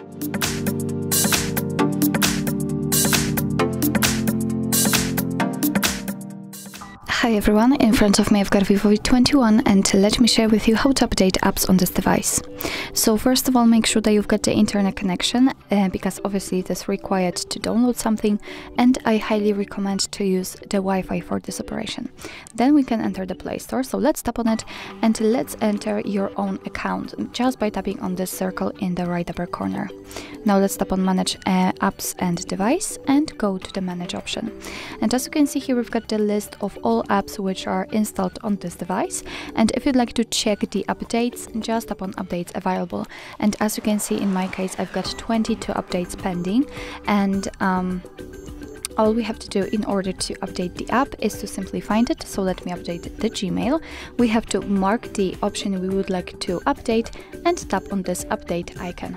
Thank you. Hi everyone, in front of me I've got Vivo V21 and let me share with you how to update apps on this device. So first of all make sure that you've got the internet connection uh, because obviously it is required to download something and I highly recommend to use the Wi-Fi for this operation. Then we can enter the Play Store, so let's tap on it and let's enter your own account just by tapping on this circle in the right upper corner. Now let's tap on manage uh, apps and device and go to the manage option. And as you can see here we've got the list of all apps which are installed on this device and if you'd like to check the updates just tap on updates available and as you can see in my case I've got 22 updates pending and um, all we have to do in order to update the app is to simply find it. So let me update the Gmail. We have to mark the option we would like to update and tap on this update icon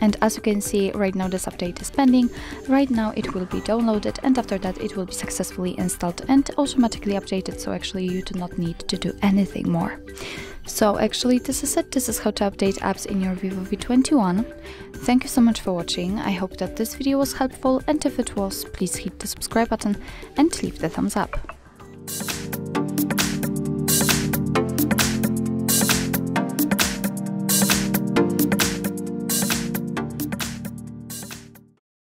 and as you can see right now this update is pending. Right now it will be downloaded and after that it will be successfully installed and automatically updated so actually you do not need to do anything more. So actually this is it. This is how to update apps in your vivo v21 thank you so much for watching. I hope that this video was helpful and if it was please hit the subscribe button and leave the thumbs up